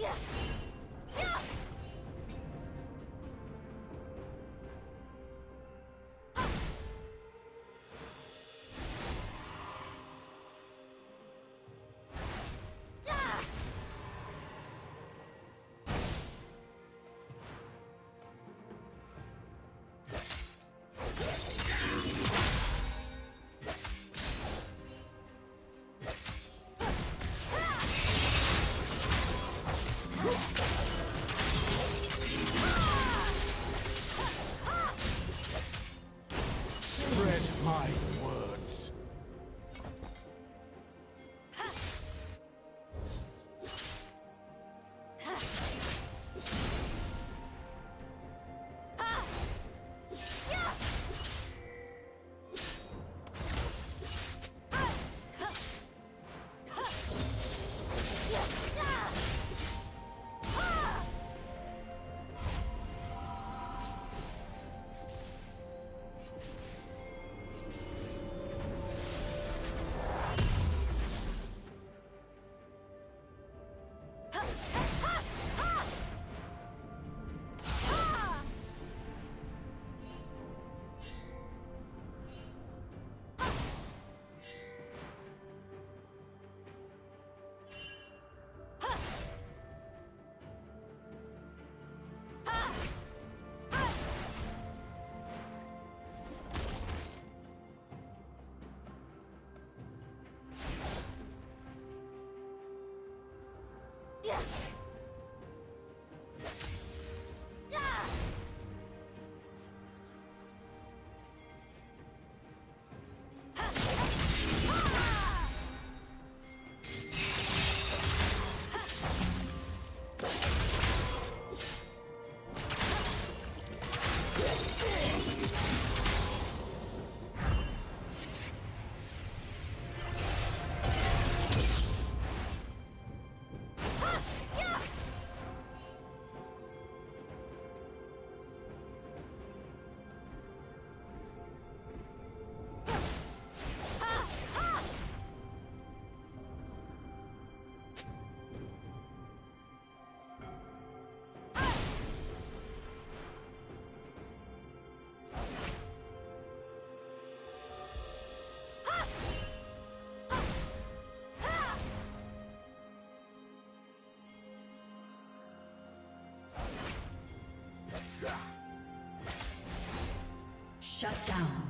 Yeah. Shut down.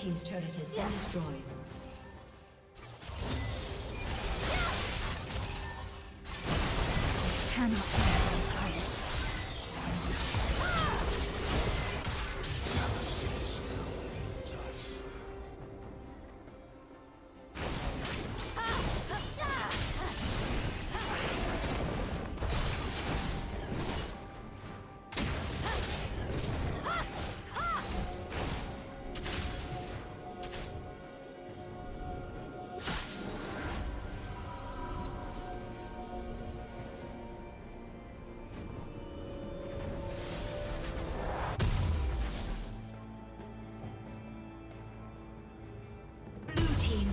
Team's turret has been destroyed. Cannot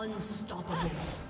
Unstoppable.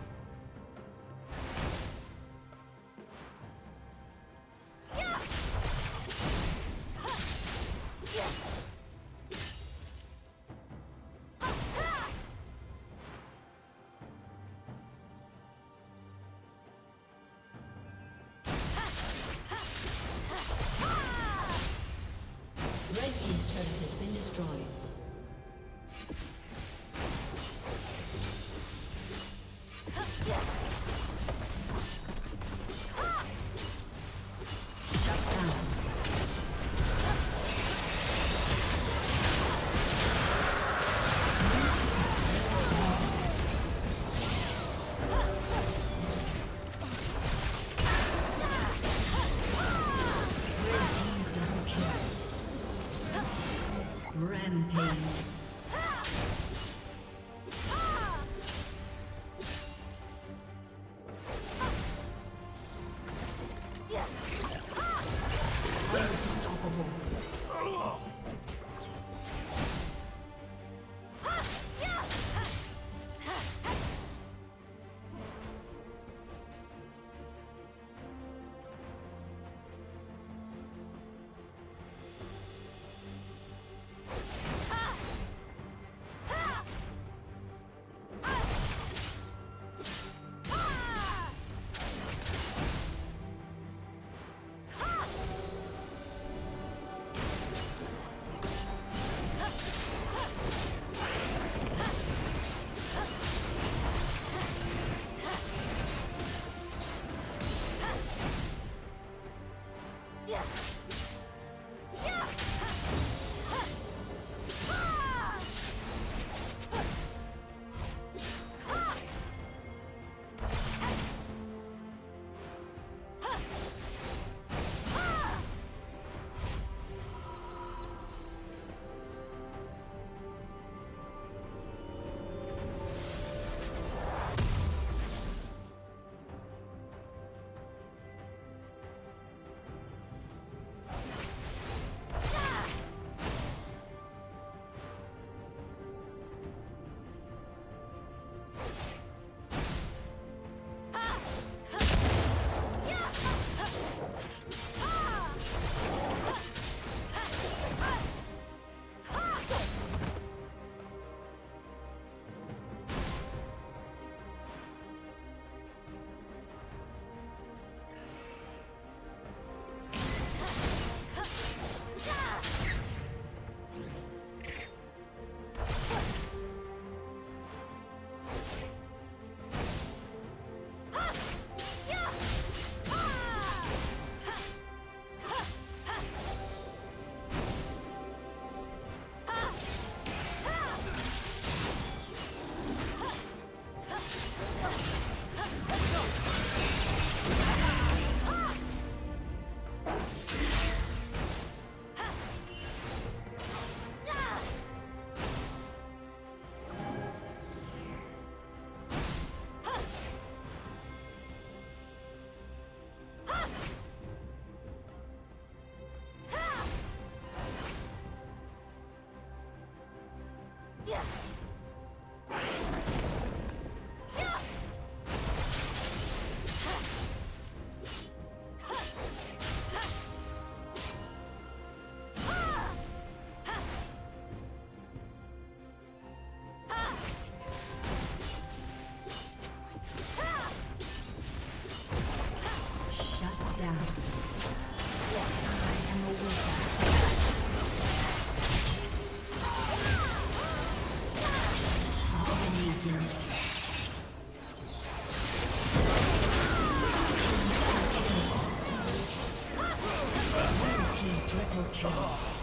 Been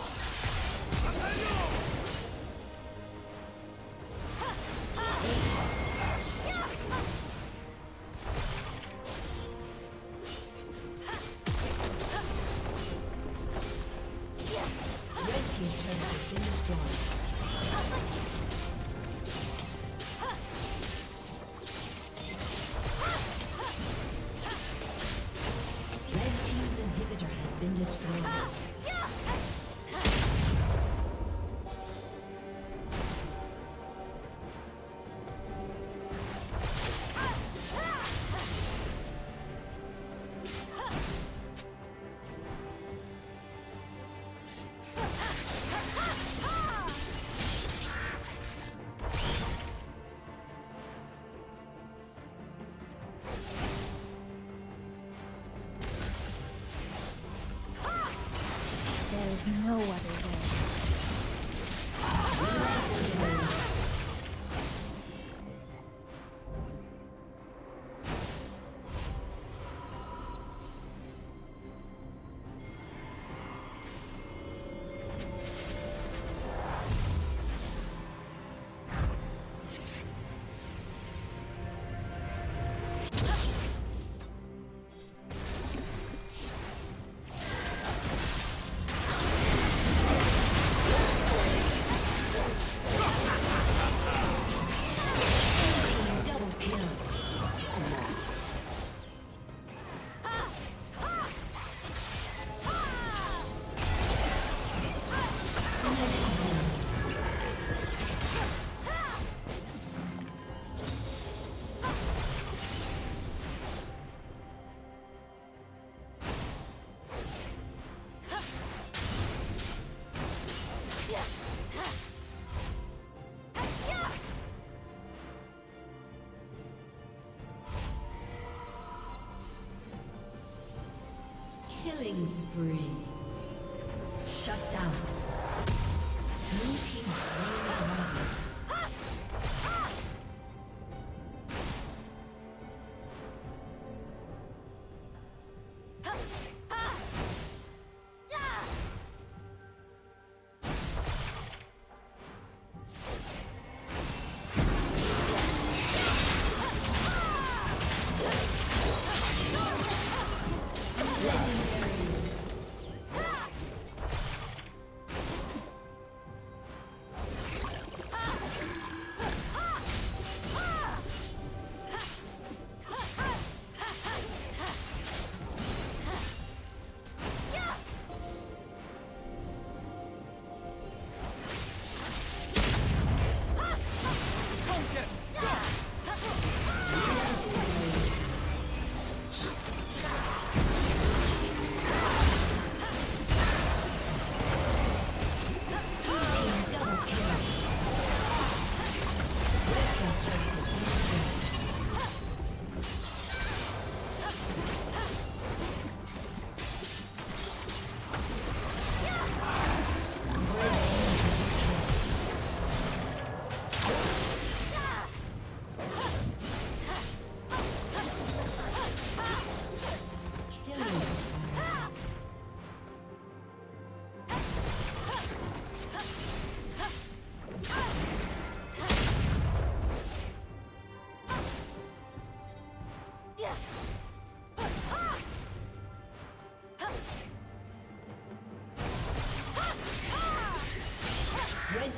Killing spree.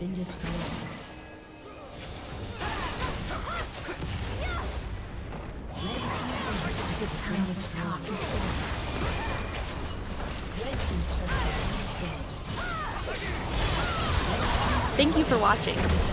been destroyed. Thank you for watching.